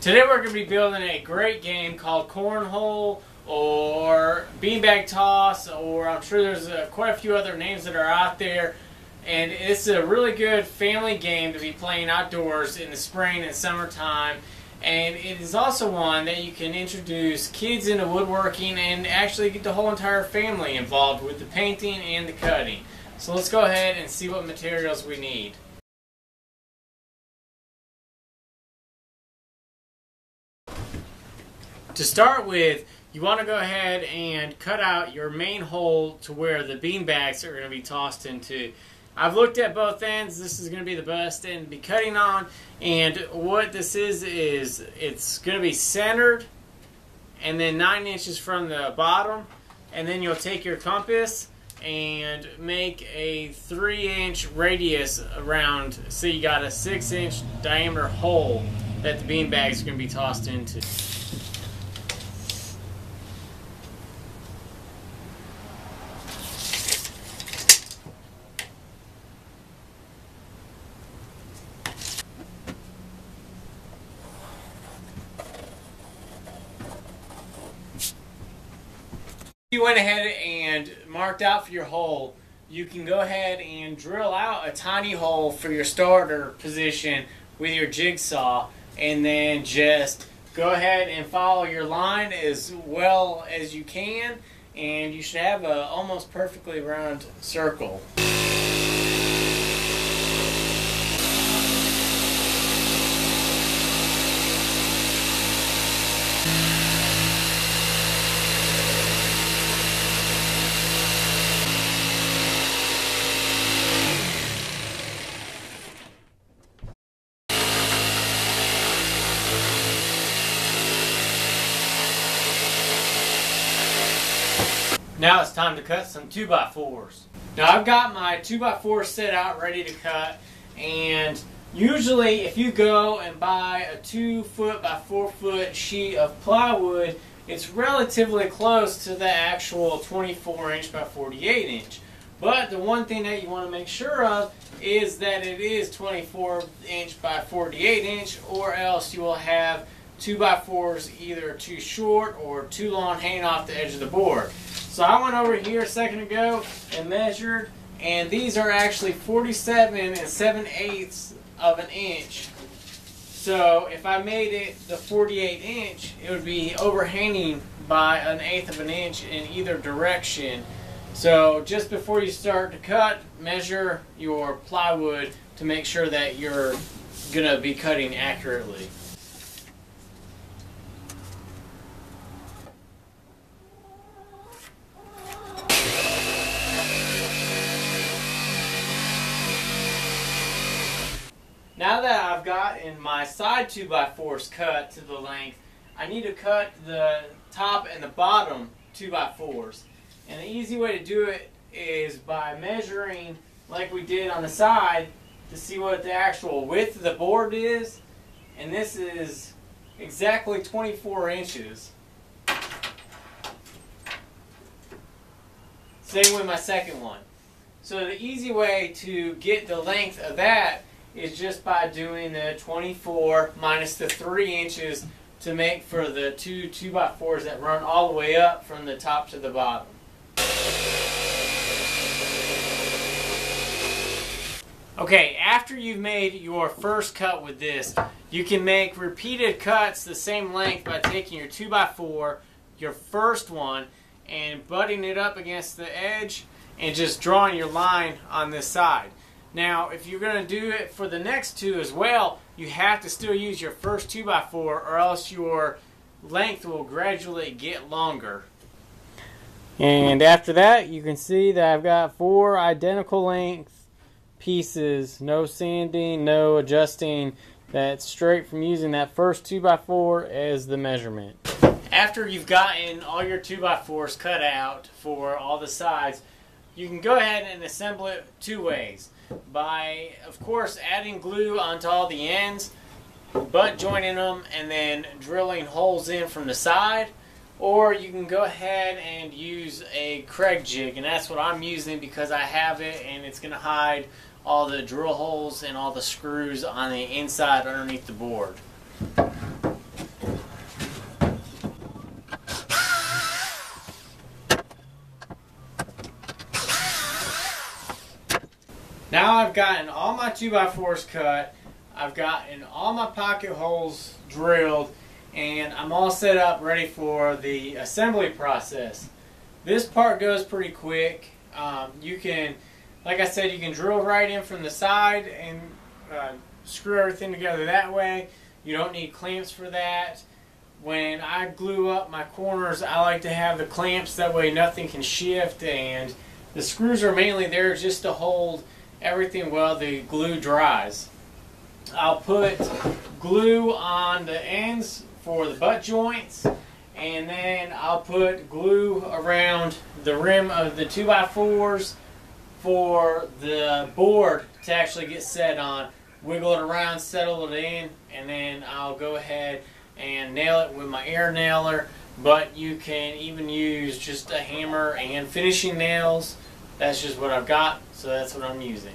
Today we're going to be building a great game called Cornhole or Beanbag Toss or I'm sure there's uh, quite a few other names that are out there and it's a really good family game to be playing outdoors in the spring and summertime and it is also one that you can introduce kids into woodworking and actually get the whole entire family involved with the painting and the cutting. So let's go ahead and see what materials we need. To start with, you want to go ahead and cut out your main hole to where the bean bags are going to be tossed into. I've looked at both ends. This is going to be the best end to be cutting on. And what this is, is it's going to be centered and then 9 inches from the bottom. And then you'll take your compass and make a 3 inch radius around. So you got a 6 inch diameter hole that the bean bags are going to be tossed into. You went ahead and marked out for your hole, you can go ahead and drill out a tiny hole for your starter position with your jigsaw and then just go ahead and follow your line as well as you can and you should have a almost perfectly round circle. Now it's time to cut some 2x4s. Now I've got my 2x4 set out ready to cut and usually if you go and buy a 2 foot by 4 foot sheet of plywood it's relatively close to the actual 24 inch by 48 inch. But the one thing that you want to make sure of is that it is 24 inch by 48 inch or else you will have 2x4s either too short or too long hanging off the edge of the board. So I went over here a second ago and measured, and these are actually 47 and 7 eighths of an inch. So if I made it the 48 inch, it would be overhanging by an eighth of an inch in either direction. So just before you start to cut, measure your plywood to make sure that you're going to be cutting accurately. Now that I've gotten my side 2x4s cut to the length, I need to cut the top and the bottom 2x4s. And the easy way to do it is by measuring like we did on the side to see what the actual width of the board is. And this is exactly 24 inches. Same with my second one. So the easy way to get the length of that is just by doing the 24 minus the 3 inches to make for the two 2x4s that run all the way up from the top to the bottom. Okay, after you've made your first cut with this, you can make repeated cuts the same length by taking your 2x4, your first one, and butting it up against the edge and just drawing your line on this side. Now, if you're going to do it for the next two as well, you have to still use your first 2x4 or else your length will gradually get longer. And after that, you can see that I've got four identical length pieces, no sanding, no adjusting. That's straight from using that first 2x4 as the measurement. After you've gotten all your 2x4s cut out for all the sides, you can go ahead and assemble it two ways by, of course, adding glue onto all the ends, butt joining them, and then drilling holes in from the side. Or you can go ahead and use a Kreg jig, and that's what I'm using because I have it, and it's going to hide all the drill holes and all the screws on the inside underneath the board. Now I've gotten all my 2x4s cut, I've gotten all my pocket holes drilled, and I'm all set up ready for the assembly process. This part goes pretty quick. Um, you can, like I said, you can drill right in from the side and uh, screw everything together that way. You don't need clamps for that. When I glue up my corners, I like to have the clamps that way nothing can shift and the screws are mainly there just to hold everything while the glue dries. I'll put glue on the ends for the butt joints and then I'll put glue around the rim of the 2x4s for the board to actually get set on. Wiggle it around, settle it in, and then I'll go ahead and nail it with my air nailer. But you can even use just a hammer and finishing nails. That's just what I've got, so that's what I'm using.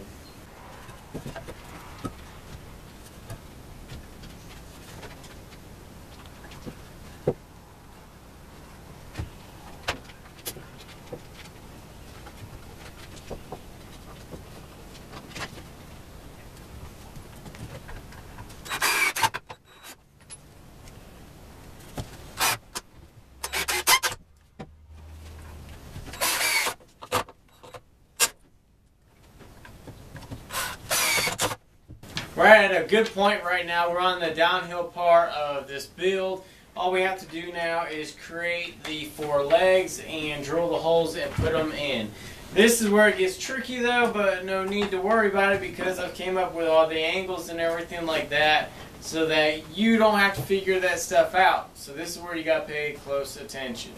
We're at a good point right now. We're on the downhill part of this build. All we have to do now is create the four legs and drill the holes and put them in. This is where it gets tricky though, but no need to worry about it because I've came up with all the angles and everything like that so that you don't have to figure that stuff out. So this is where you got to pay close attention.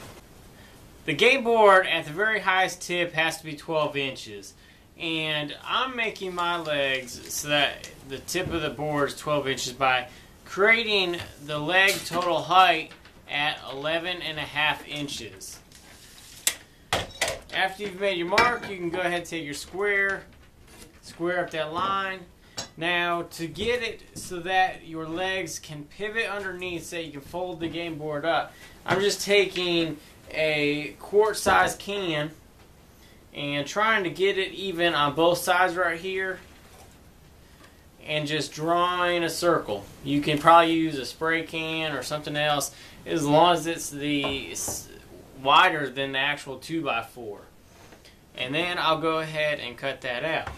The game board at the very highest tip has to be 12 inches and I'm making my legs so that the tip of the board is 12 inches by creating the leg total height at 11 and a half inches. After you've made your mark, you can go ahead and take your square, square up that line. Now, to get it so that your legs can pivot underneath so you can fold the game board up, I'm just taking a quart size can and trying to get it even on both sides right here and just drawing a circle. You can probably use a spray can or something else as long as it's the wider than the actual 2x4. And then I'll go ahead and cut that out.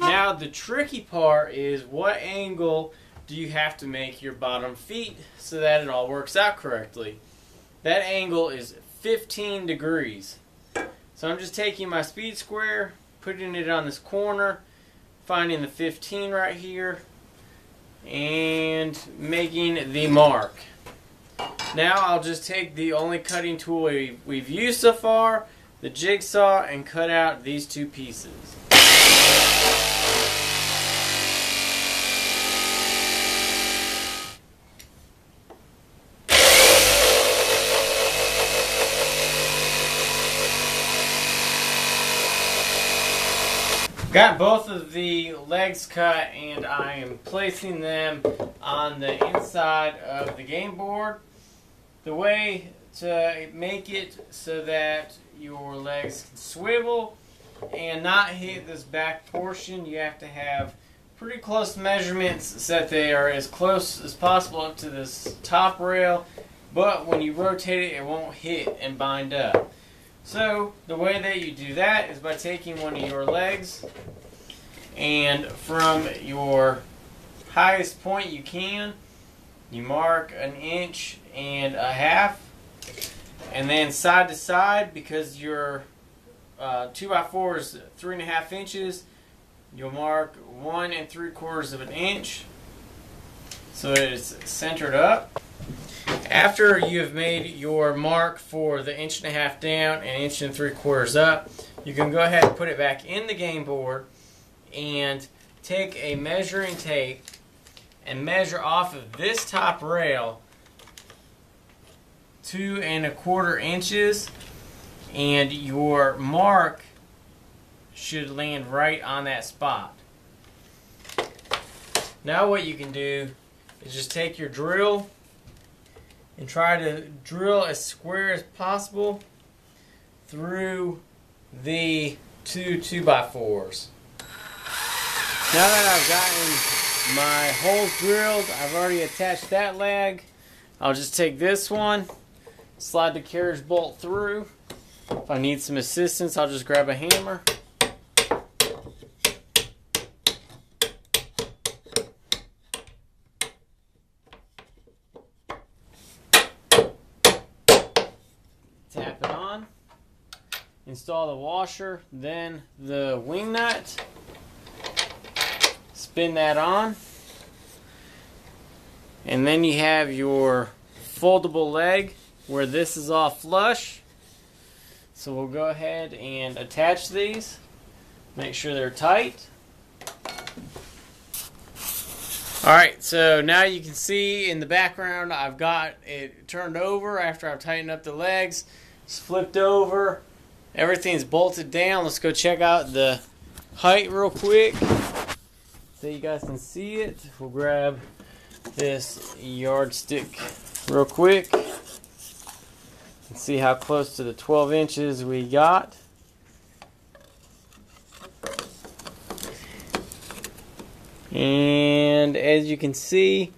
Now the tricky part is what angle do you have to make your bottom feet so that it all works out correctly. That angle is 15 degrees. So I'm just taking my speed square, putting it on this corner, finding the 15 right here, and making the mark. Now I'll just take the only cutting tool we've used so far, the jigsaw, and cut out these two pieces. Got both of the legs cut and I am placing them on the inside of the game board. The way to make it so that your legs can swivel and not hit this back portion, you have to have pretty close measurements so that they are as close as possible up to this top rail, but when you rotate it, it won't hit and bind up. So the way that you do that is by taking one of your legs and from your highest point you can, you mark an inch and a half and then side to side because your uh, 2x4 is three and a half inches you'll mark one and three quarters of an inch. So it's centered up after you've made your mark for the inch and a half down and inch and three quarters up, you can go ahead and put it back in the game board and take a measuring tape and measure off of this top rail two and a quarter inches and your mark should land right on that spot. Now what you can do is just take your drill and try to drill as square as possible through the two 2x4s. Now that I've gotten my holes drilled, I've already attached that leg. I'll just take this one, slide the carriage bolt through. If I need some assistance, I'll just grab a hammer. Tap it on. Install the washer, then the wing nut. Spin that on. And then you have your foldable leg where this is all flush. So we'll go ahead and attach these. Make sure they're tight. Alright, so now you can see in the background I've got it turned over after I've tightened up the legs. It's flipped over. Everything's bolted down. Let's go check out the height real quick so you guys can see it. We'll grab this yardstick real quick and see how close to the 12 inches we got. And as you can see,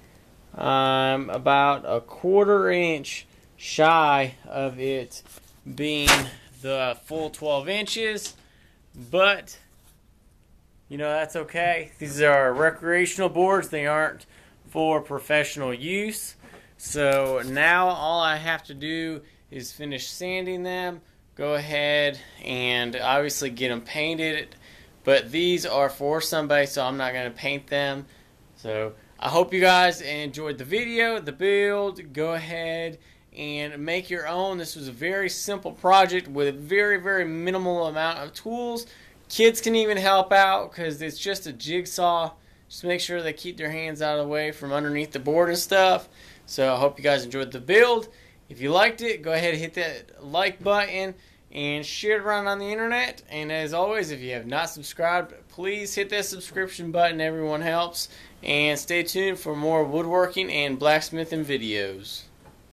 I'm about a quarter inch shy of it being the full 12 inches, but you know that's okay. These are recreational boards, they aren't for professional use. So now all I have to do is finish sanding them, go ahead and obviously get them painted but these are for somebody, so I'm not going to paint them. So I hope you guys enjoyed the video, the build. Go ahead and make your own. This was a very simple project with a very, very minimal amount of tools. Kids can even help out because it's just a jigsaw. Just make sure they keep their hands out of the way from underneath the board and stuff. So I hope you guys enjoyed the build. If you liked it, go ahead and hit that like button and share it around on the internet. And as always, if you have not subscribed, please hit that subscription button. Everyone helps. And stay tuned for more woodworking and blacksmithing videos.